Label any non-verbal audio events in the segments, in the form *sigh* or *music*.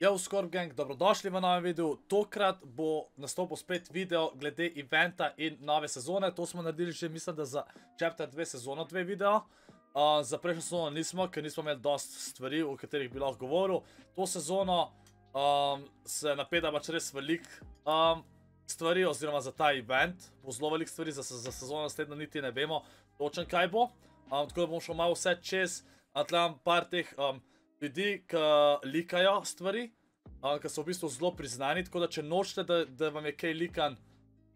Yo, Scorp Gang, dobrodošli v novem videu. Tokrat bo nastopil spet video glede eventa in nove sezone. To smo naredili že, mislim, da za chapter 2 sezono 2 video. Uh, za prejšnjo sezono nismo, ker nismo imeli dost stvari, o katerih bi lahko govoril. To sezono um, se napeda pač res velik um, stvari, oziroma za ta event. Bo zelo velik stvari, za, za sezono naslednjo niti ne vemo točen kaj bo. Um, tako da bomo šli malo vse čez, a tlem par teh... Um, ljudi, ki likajo stvari, uh, ki so v bistvu zelo priznani. Tako da, če nočete, da, da vam je kaj likan,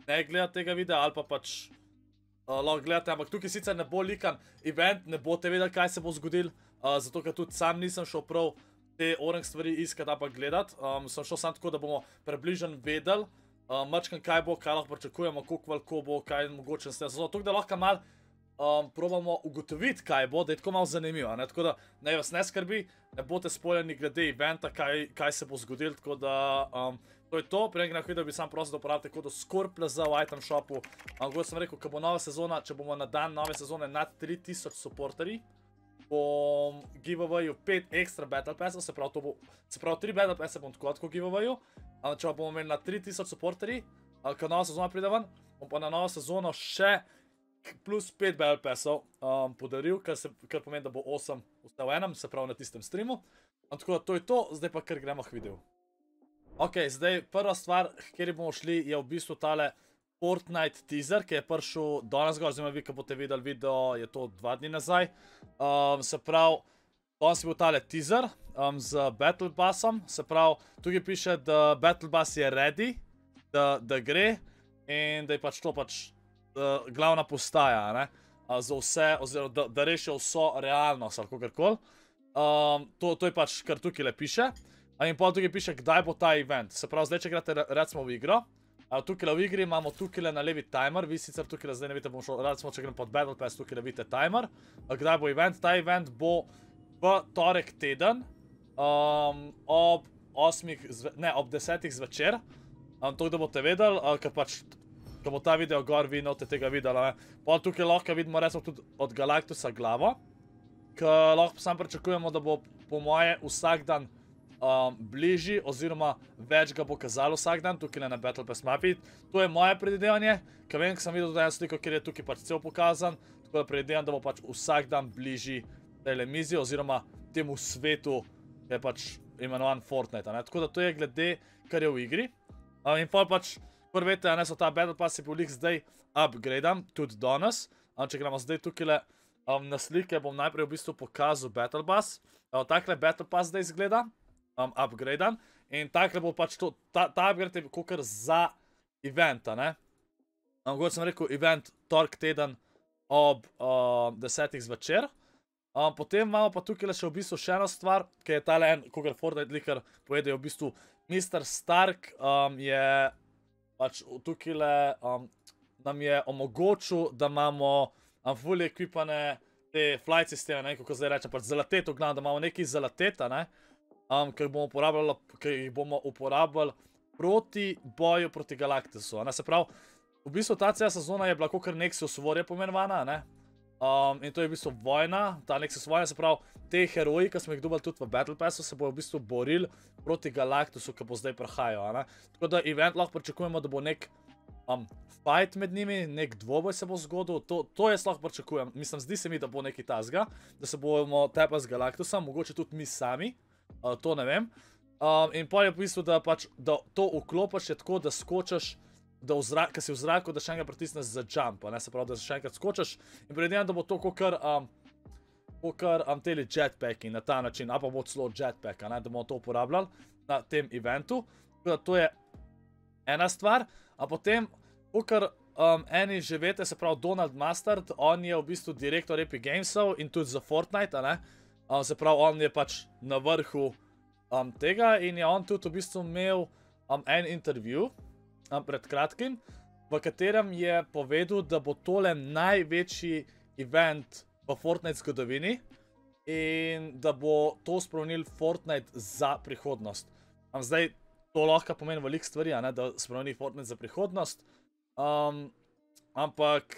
ne gledate tega videa ali pa pač uh, lahko gledate. Ampak tukaj sicer ne bo likan event, ne boste vedeli, kaj se bo zgodil, uh, zato ker tudi sam nisem šel prav te orang stvari iskati, ampak gledati. Um, sem šel samo tako, da bomo približno vedeli. Uh, Mačkam kaj bo, kaj lahko pričakujemo, koliko bo, kaj mogoče s tem. Zato, da lahko malo um, probamo ugotoviti, kaj bo, da je tako malo zanimivo. Ne? Tako da naj vas ne skrbi, ne boste spoljeni glede eventa, kaj, kaj se bo zgodilo. Tako da um, to je to. Prej nekaj video bi sam prosil, da uporabite kodo Scorpio za v item shopu. Um, kot sem rekel, ko bo nova sezona, če bomo na dan nove sezone nad 3000 supporterji, bom giveawayu 5 ekstra battle passov, se pravi, bo, se pravi, 3 battle passe bom tako tako giveawayu. Um, če bomo imeli na 3000 supporterji, um, ko nova sezona pride ven, bom pa na novo sezono še plus 5 Battle Passov um, podaril, kar, se, kar pomeni, da bo 8 vstal v enem, se pravi na tistem streamu. Um, tako da to je to, zdaj pa kar gremo k videu. Ok, zdaj prva stvar, kjer bomo šli, je v bistvu tale Fortnite teaser, ki je prišel danes gor, oziroma vi, ki boste videli video, je to dva dni nazaj. Um, se pravi, danes je bil tale teaser um, z Battle Passom, se pravi, tukaj piše, da Battle Pass je ready, da, da gre in da je pač to pač uh, glavna postaja, ne, za vse, oziroma da, da rešijo vso realnost ali kako koli. Um, to, to je pač, kar tukaj le piše. In pa tukaj piše, kdaj bo ta event. Se pravi, zdaj, če greste recimo v igro, uh, tukaj v igri imamo tukaj na levi timer, vi sicer tukaj zdaj ne vidite, bomo šli, recimo, če grem pod Battle Pass, tukaj vidite timer. Uh, kdaj bo event? Ta event bo v torek teden um, ob 8, ne, ob 10 zvečer. Um, to, da boste vedeli, uh, ker pač ko bo ta video gor, vi note tega videla. Pa tukaj lahko vidimo recimo tudi od Galactusa glavo, ki lahko sam pričakujemo, da bo po moje vsak dan um, bližji, oziroma več ga bo kazalo vsak dan, tukaj na Battle Pass mapi. To je moje predvidevanje, ker vem, ker sem videl tudi eno sliko, kjer je tukaj pač cel pokazan, tako da predvidevam, da bo pač vsak dan bližji telemizi, oziroma temu svetu, ki je pač imenovan Fortnite. Ne? Tako da to je glede, kar je v igri. Um, in pa pač Prvo veste, da so ta Battle Pass je bil zdaj upgraden, tudi danes. Um, če gremo zdaj tukaj um, na slike, bom najprej v bistvu pokazal Battle Pass. Um, takle Battle Pass zdaj izgleda, um, upgraden. In takle bo pač to, ta, ta upgrade je kukar za eventa, ne. Um, kot sem rekel, event tork teden ob um, desetih zvečer. Um, potem imamo pa tukaj še v bistvu še eno stvar, ki je tale en, kogar Fortnite likar povedal, v bistvu Mr. Stark um, je pač tukaj le, um, nam je omogočil, da imamo um, fully ekipane te flight sisteme, ne, kako zdaj rečem, pač zalateto gledam, da imamo neki zalateta, ne, um, ki jih bomo uporabljali, ki jih bomo uporabljali proti boju proti Galactusu, ne, se pravi, v bistvu ta cela sezona je bila kot Nexus Warrior pomenovana, ne, Um, in to je v bistvu vojna, ta Nexus vojna, se pravi, te heroji, ki smo jih dobili tudi v Battle Passu, se bojo v bistvu borili proti Galactusu, ki bo zdaj prihajal. Tako da event lahko pričakujemo, da bo nek um, fight med njimi, nek dvoboj se bo zgodil, to, to jaz lahko pričakujem. Mislim, zdi se mi, da bo nekaj tazga, da se bomo tepa z Galactusom, mogoče tudi mi sami, uh, to ne vem. Um, in pa je v bistvu, da, pač, da to vklopiš tako, da skočiš da ki si v zraku, da še enkrat pritisneš za jump, ne se pravi, da še enkrat skočiš. In predvidevam, da bo to kar, um, kar um, teli jetpacki na ta način, ali pa bo celo jetpack, ne, da bomo to uporabljali na tem eventu. To je ena stvar. A potem, kar um, eni že veste, se pravi Donald Mustard, on je v bistvu direktor Epic Gamesov in tudi za Fortnite, ne. Um, se pravi, on je pač na vrhu um, tega in je on tudi v bistvu imel um, en intervju pred kratkim, v katerem je povedal, da bo tole največji event v Fortnite zgodovini in da bo to spremenil Fortnite za prihodnost. Am zdaj to lahko pomeni veliko stvari, ne, da spremeni Fortnite za prihodnost, um, ampak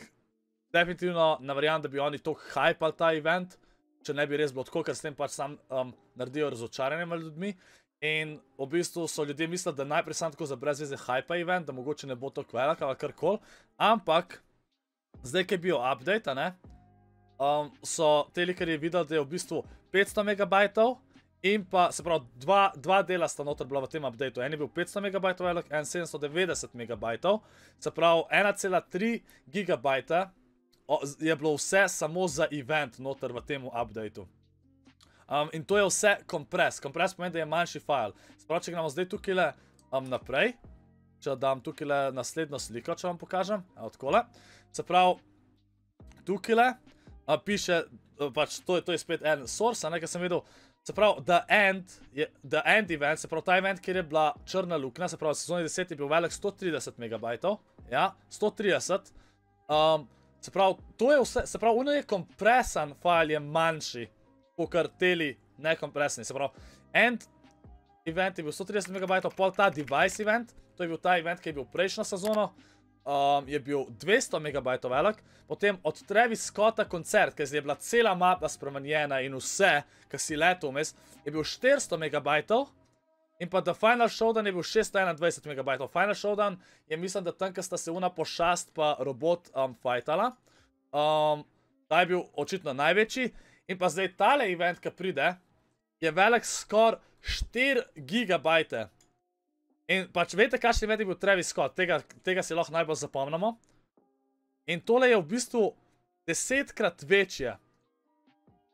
definitivno ne verjamem, da bi oni to hypali ta event. če ne bi res bilo tako, ker s tem pač sam um, naredijo razočaranje med ljudmi. In v bistvu so ljudje mislili, da najprej sam tako za brezveze hype event, da mogoče ne bo to kvelik ali kar koli. Ampak, zdaj, ki je bil update, ne, um, so telekarji videli, da je v bistvu 500 megabajtov. In pa, se pravi, dva, dva dela sta noter bila v tem updateu. En je bil 500 MB velik, en 790 MB. Se pravi, 1,3 GB je bilo vse samo za event noter v tem updateu. Um, in to je vse kompres. Kompres pomeni, da je manjši file. Se pravi, če gremo zdaj tukaj le um, naprej, če dam tukaj le naslednjo sliko, če vam pokažem, evo takole. Se pravi, tukaj le uh, piše, pač to je, to je spet en source, nekaj sem videl, Se pravi, the end, je, the end event, se pravi, ta event, kjer je bila črna luknja, se pravi, sezoni 10 je bil velik 130 MB. Ja, 130. Um, se pravi, to je vse, se pravi, ono je kompresan file, je manjši, kot teli nekompresni. Se pravi, end event je bil 130 MB, pol ta device event, to je bil ta event, ki je bil prejšnjo sezono um, je bil 200 MB velik, potem od Travis Scotta koncert, ker je bila cela mapa spremenjena in vse, kar si letel vmes, je bil 400 MB. In pa The Final Showdown je bil 621 MB. Final Showdown je, mislim, da tam, ker sta se una pošast pa robot um, fajtala. Um, ta je bil očitno največji. In pa zdaj tale event, ki pride, je velik skoraj 4 GB. In pač veste, kakšen event je bil Travis Scott, tega, tega si lahko najbolj zapomnimo. In tole je v bistvu desetkrat večje.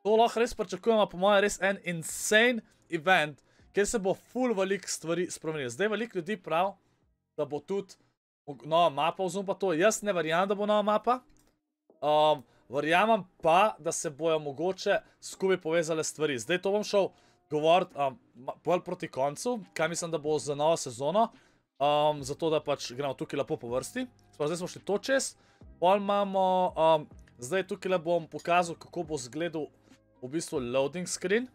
To lahko res pričakujemo, po mojem, res en insane event, kjer se bo full velik stvari spremenil. Zdaj velik ljudi prav, da bo tudi nova mapa vzum pa to. Jaz ne verjamem, da bo nova mapa. Um, verjamem pa, da se bojo mogoče skupaj povezale stvari. Zdaj to bom šel govoriti um, bolj proti koncu, kaj mislim, da bo za novo sezono, um, zato da pač gremo tukaj lepo po vrsti. Zdaj smo šli to čez, pol imamo, um, zdaj tukaj le bom pokazal, kako bo zgledal v bistvu loading screen,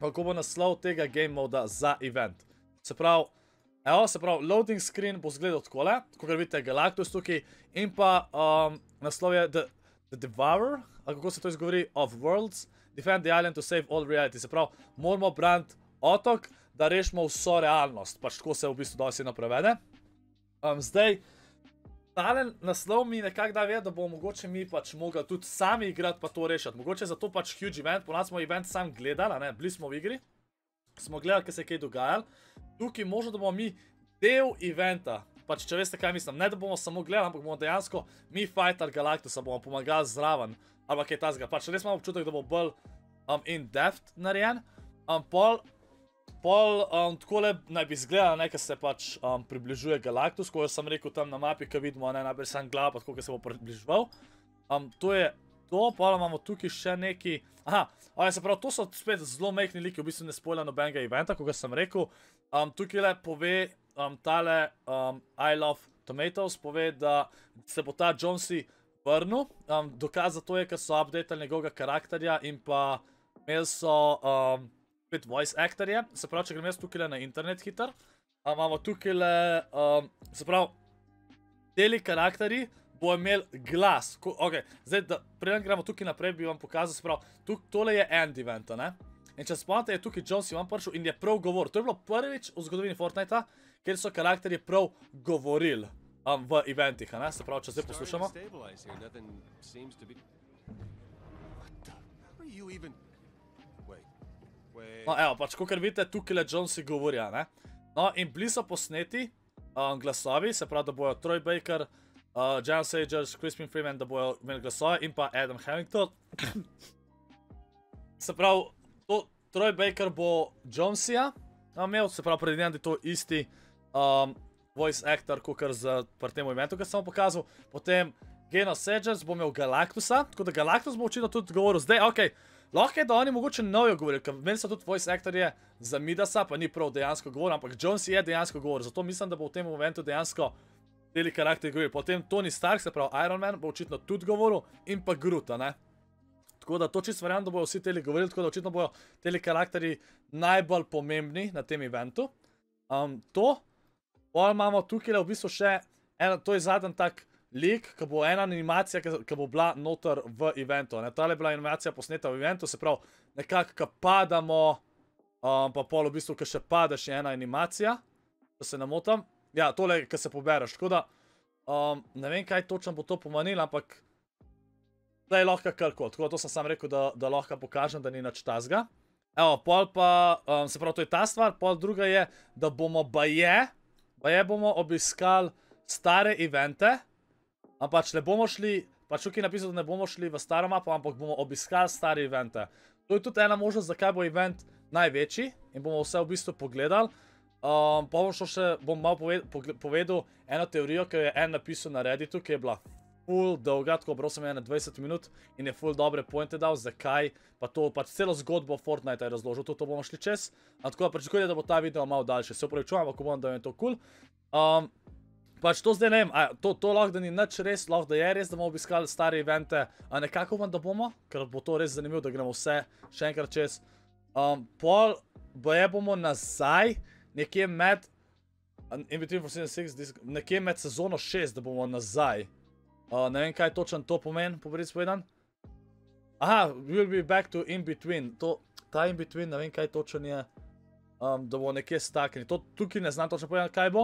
kako bo naslov tega game moda za event. Se pravi, evo, se pravi, loading screen bo zgledal takole, kot vidite, Galactus tukaj, in pa um, naslov je The, The Devourer, ali kako se to izgovori, of Worlds, defend the island to save all reality. Se pravi, moramo braniti otok, da rešimo vso realnost. Pač tako se v bistvu dosedno prevede. Um, zdaj, tale naslov mi nekako da ve, da bomo mogoče mi pač mogli tudi sami igrati pa to rešiti. Mogoče zato pač huge event, po nas smo event sam gledali, ne, bili smo v igri, smo gledali, kaj se je kaj dogajalo. Tukaj možno, da bomo mi del eventa, pač če veste, kaj mislim, ne da bomo samo gledali, ampak bomo dejansko mi Fighter Galactusa bomo pomagali zraven ali kaj tasga. Pač res imam občutek, da bo bolj um, in-depth narejen. Um, pol, pol um, takole naj bi izgledalo, nekaj se pač um, približuje Galactus, ko sem rekel tam na mapi, ki vidimo, ne najprej sam glav, pa kako se bo približval. Um, to je to, pol imamo tukaj še neki... Aha, ali se pravi, to so spet zelo mehni liki, v bistvu ne spojlja nobenega eventa, kot sem rekel. Um, tukaj le pove um, tale um, I Love Tomatoes, pove, da se bo ta Jonesy vrnil. Um, dokaz za to je, ker so updatali njegovega karakterja in pa imeli so um, pet voice actorje. Se pravi, če grem jaz tukaj na internet hiter, um, imamo tukaj le, um, se pravi, deli karakteri bo imel glas. Ko, okay, zdaj, da preden gremo tukaj naprej, bi vam pokazal, se pravi, tuk, tole je end eventa, ne? In če spomnite, je tukaj Jones Ivan prišel in je prav govor. To je bilo prvič v zgodovini Fortnite-a, kjer so karakteri prav govorili um, v eventih, ne? se pravi, če zdaj poslušamo. No, evo, pač, kot vidite, tukaj le Jonesi govorijo, ne? No, in bili so posneti um, glasovi, se pravi, da bojo Troy Baker, uh, Jan Sagers, Crispin Freeman, da bojo imeli glasove in pa Adam Hamilton. *coughs* se pravi, to, Troy Baker bo Jonesija imel, se pravi, predvidevam, da je to isti um, voice actor, kot za tem eventu, ki sem vam pokazal. Potem Geno Sedgers bo imel Galactusa, tako da Galactus bo očitno tudi govoril. Zdaj, ok, lahko je, da oni mogoče ne bojo govorili, ker meni so tudi voice actorje za Midasa, pa ni prav dejansko govoril, ampak Jones je dejansko govoril. Zato mislim, da bo v tem eventu dejansko deli karakter govoril. Potem Tony Stark, se pravi Iron Man, bo očitno tudi govoril in pa Gruta, ne? Tako da to čisto verjamem, da bojo vsi teli govorili, tako da očitno bojo teli karakteri najbolj pomembni na tem eventu. Um, to, Pol imamo tukaj v bistvu še eno, to je zadnji tak lik, ki bo ena animacija, ki bo bila noter v eventu. Ta je bila animacija posneta v eventu, se pravi, nekako, ki padamo, um, pa pol v bistvu, ki še pada še ena animacija, da se namotam. Ja, tole, ki se pobereš. Tako da, um, ne vem, kaj točno bo to pomenilo, ampak da je lahko karkoli. Tako da to sem sam rekel, da, da lahko pokažem, da ni nič tazga. Evo, pol pa, um, se pravi, to je ta stvar, pol druga je, da bomo baje, baje bomo obiskali stare evente, ampak ne bomo šli, pač tukaj je napisano, da ne bomo šli v staro mapo, ampak bomo obiskali stare evente. To je tudi ena možnost, zakaj bo event največji in bomo vse v bistvu pogledali. Um, pa bom še, bom malo povedal, povedal eno teorijo, ki je en napisal na Redditu, ki je bila full dolga, tako bral sem je na 20 minut in je full dobre pointe dal, zakaj, pa to pač celo zgodbo Fortnite je razložil, to, to bomo šli čez. A tako da pričakujete, da bo ta video malo daljši, se upravičujem, ako bom, da je to kul. Um, pač to zdaj ne vem, a, to, to lahko da ni nič res, lahko da je res, da bomo obiskali stare evente, a nekako upam, da bomo, ker bo to res zanimivo, da gremo vse še enkrat čez. Um, pol, boje bomo nazaj, nekje med, in between for season 6, nekje med sezono 6, da bomo nazaj. Ne vem, kaj točno to pomeni, po pravici povedan. Aha, we'll be back to in between. To, ta in between, ne vem, kaj točno je, um, da bo nekje staknjen. Tukaj ne znam točno povedati, kaj bo.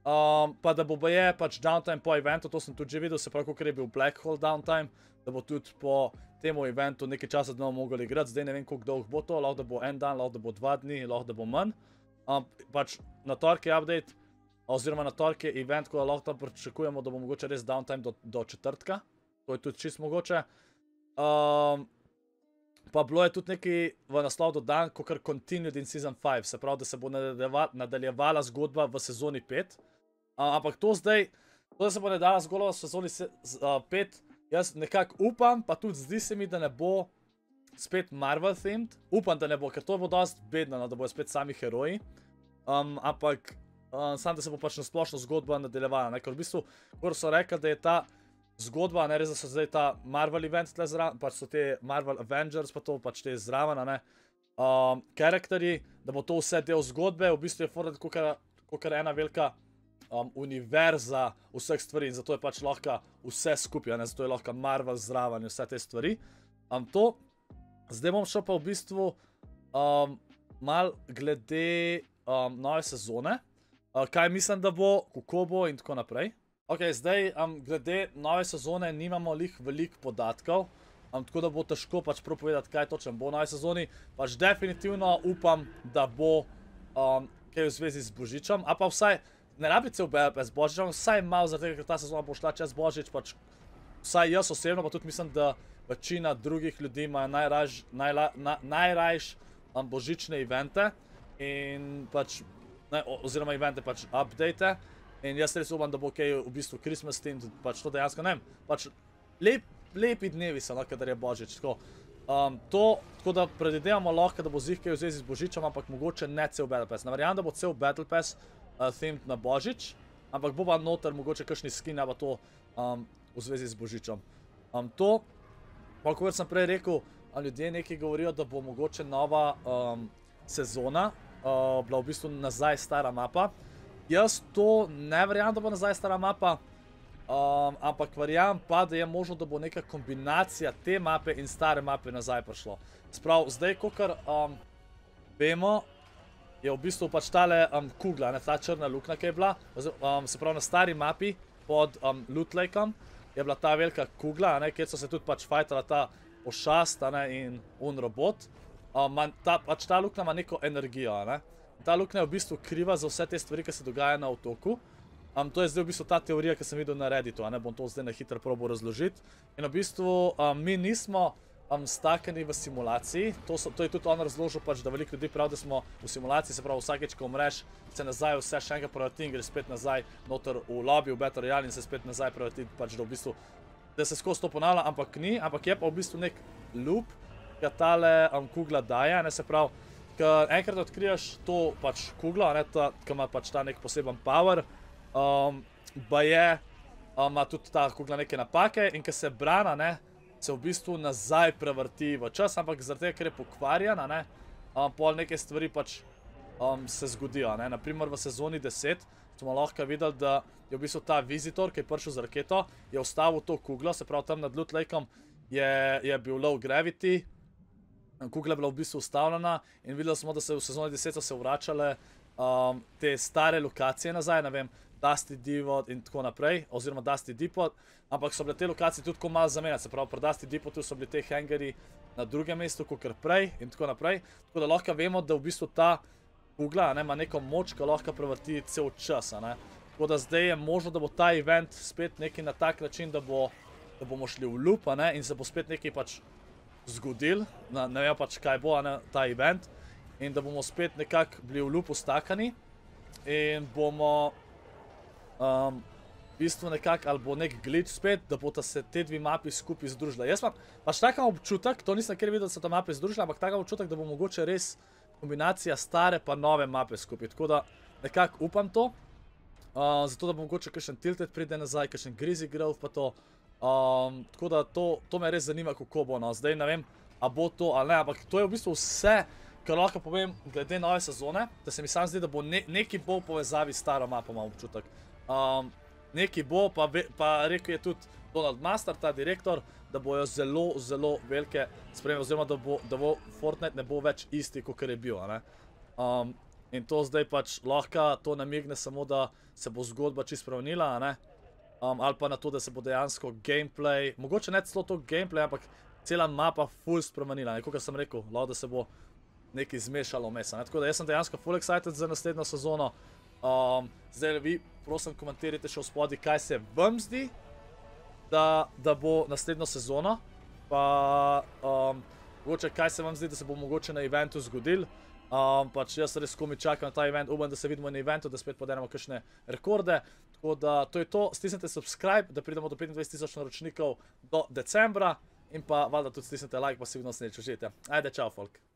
Um, pa da bo je pač downtime po eventu, to sem tudi že videl, se pravi, kako je bil Black Hole downtime, da bo tudi po tem eventu nekaj časa dnevno mogli igrati. Zdaj ne vem, koliko dolg bo to, lahko da bo en dan, lahko da bo dva dni, lahko da bo manj. Um, pač na torki update oziroma na torki je event, ko lahko tam pričakujemo, da bo mogoče res downtime do, do četrtka. To je tudi čist mogoče. Um, pa bilo je tudi nekaj v naslov dodan, kot je Continued in Season 5, se pravi, da se bo nadaljevala zgodba v sezoni 5. Uh, ampak to zdaj, to da se bo nadaljevala zgodba v sezoni 5, jaz nekako upam, pa tudi zdi se mi, da ne bo spet Marvel themed. Upam, da ne bo, ker to bo dosti bedno, no, da bojo spet sami heroji. Um, ampak uh, sam da se bo pač na splošno zgodba nadaljevala. Ker v bistvu, ko so rekli, da je ta zgodba, ne res, da so zdaj ta Marvel event tle zraven, pač so te Marvel Avengers, pa to pač te zraven, ne. Um, karakteri, da bo to vse del zgodbe, v bistvu je Fortnite kot ena velika um, univerza vseh stvari in zato je pač lahko vse skupaj, ne, zato je lahko Marvel zraven in vse te stvari. Um, to, zdaj bom šel pa v bistvu um, mal glede um, nove sezone, Kaj mislim, da bo, kako bo in tako naprej. Ok, zdaj, um, glede nove sezone, nimamo lih veliko podatkov, um, tako da bo težko pač propovedati, kaj točno bo v novi sezoni. Pač definitivno upam, da bo um, kaj v zvezi z Božičem, a pa vsaj ne rabite se ubejati z Božičem, vsaj malo zato, ker ta sezona bo šla čez Božič, pač vsaj jaz osebno, pa tudi mislim, da večina drugih ljudi ima najrajš, najla, na, najrajš um, božične evente in pač ne, oziroma evente pač update. In jaz res upam, da bo kaj v bistvu Christmas team, pač to dejansko ne. Pač lep, lepi dnevi so, no, kadar je Božič. Tako, um, to, tako da predvidevamo lahko, da bo zih kaj v zvezi z Božičem, ampak mogoče ne cel Battle Pass. Ne verjamem, da bo cel Battle Pass uh, themed na Božič, ampak bo pa noter mogoče kakšni skin, pa to um, v zvezi z Božičem. Um, to, pa kot sem prej rekel, ljudje nekaj govorijo, da bo mogoče nova um, sezona uh, bila v bistvu nazaj stara mapa. Jaz to ne verjamem, da bo nazaj stara mapa, um, ampak verjamem pa, da je možno, da bo neka kombinacija te mape in stare mape nazaj prišlo. Sprav, zdaj, ko kar um, vemo, je v bistvu pač tale um, kugla, ne ta črna lukna, ki je bila, um, se pravi na stari mapi pod um, Loot Lakeom, je bila ta velika kugla, ne, kjer so se tudi pač fajtala ta pošast ne, in un robot. Um, ta, pač ta luknja ima neko energijo. Ne? Ta luknja je v bistvu kriva za vse te stvari, ki se dogajajo na otoku. Um, to je zdaj v bistvu ta teorija, ki sem videl na Redditu, ne bom to zdaj na hitro probo razložiti. In v bistvu um, mi nismo um, stakani v simulaciji, to, so, to je tudi on razložil, pač, da veliko ljudi pravi, da smo v simulaciji, se pravi vsakeč, ko umreš, se nazaj vse še enkrat prevati in gre spet nazaj noter v lobby, v Battle Royale in se spet nazaj prevati, pač, da v bistvu, da se skozi to ponavlja, ampak ni, ampak je pa v bistvu nek loop, ga tale um, kugla daje, ne se pravi, ker enkrat odkriješ to pač kuglo, ne, ta, ki ima pač ta nek poseben power, um, pa je, um, ima tudi ta kugla neke napake in ker se brana, ne, se v bistvu nazaj prevrti v čas, ampak zaradi tega, ker je pokvarjena, ne, um, pol neke stvari pač um, se zgodijo. Ne? Naprimer v sezoni 10 smo lahko videli, da je v bistvu ta vizitor, ki je prišel z raketo, je ustavil to kuglo, se pravi tam nad Loot Lakeom je, je bil low gravity, kugla je bila v bistvu ustavljena in videli smo, da se v sezoni 10 so se vračale um, te stare lokacije nazaj, ne vem, Dusty Divot in tako naprej, oziroma Dusty Depot, ampak so bile te lokacije tudi tako malo zamenjati, se pravi, pri Dusty Depotu so bili te hangeri na drugem mestu, kot kar prej in tako naprej, tako da lahko vemo, da v bistvu ta kugla ne, ima neko moč, ki lahko prevrti cel čas, ne. Tako da zdaj je možno, da bo ta event spet neki na tak način, da, bo, da bomo šli v loop, ne, in se bo spet nekaj pač zgodil, na, ne vem pač kaj bo, ne, ta event, in da bomo spet nekako bili v loopu stakani in bomo um, v bistvu nekako, ali bo nek glitch spet, da bo se te dve mapi skupaj združila. Jaz imam pač takam občutek, to nisem kjer videl, da se ta mapi združila, ampak takam občutek, da bo mogoče res kombinacija stare pa nove mape skupaj. Tako da nekako upam to, uh, zato da bo mogoče kakšen Tilted pride nazaj, kakšen Grizzly Grove pa to. Um, tako da to, to me res zanima, kako bo. No. Zdaj ne vem, a bo to ali ne, ampak to je v bistvu vse, kar lahko povem glede nove sezone, da se mi sam zdi, da bo ne, neki bo v povezavi s staro mapo, imam občutek. Um, neki bo, pa, ve, pa rekel je tudi Donald Master, ta direktor, da bojo zelo, zelo velike spremembe, oziroma da bo, da bo Fortnite ne bo več isti, kot je bil. Um, in to zdaj pač lahko to namigne samo, da se bo zgodba čisto spremenila, um, ali pa na to, da se bo dejansko gameplay, mogoče ne celo to gameplay, ampak cela mapa full spremenila. Kot sem rekel, lahko da se bo nekaj zmešalo mesa. Ne? Tako da jaz sem dejansko full excited za naslednjo sezono. Um, zdaj, vi, prosim, komentirajte še v spodi, kaj se vam zdi, da, da bo naslednjo sezono. Pa, um, mogoče, kaj se vam zdi, da se bo mogoče na eventu zgodil. Um, pač jaz res komi čakam na ta event, upam, da se vidimo na eventu, da spet podenemo kakšne rekorde. Tako da to je to, stisnite subscribe, da pridemo do 25 tisoč naročnikov do decembra. In pa valjda tudi stisnite like, pa si vidno se neče užite. Ajde, čau, folk.